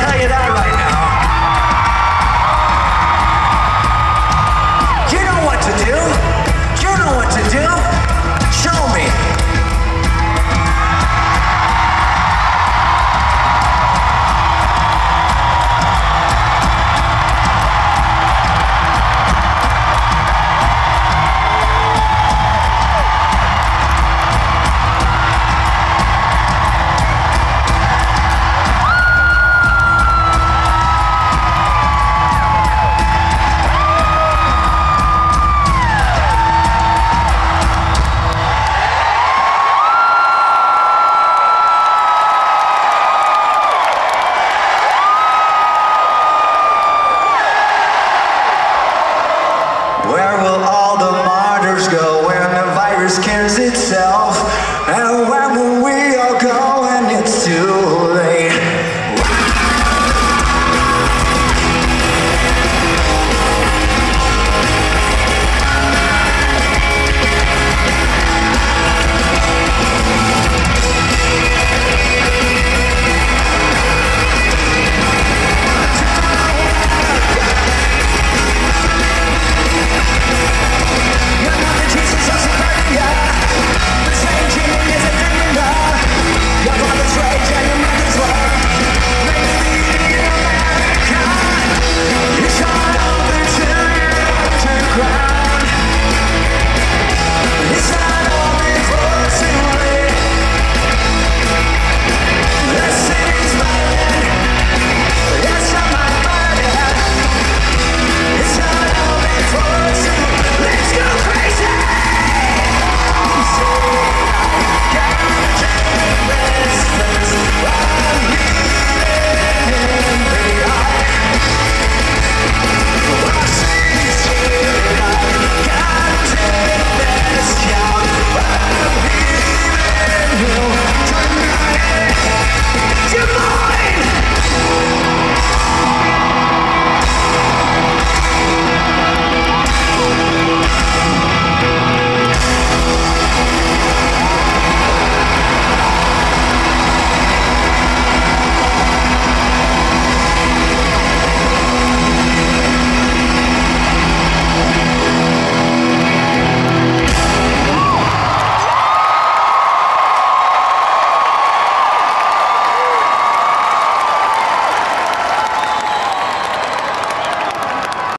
tell you that.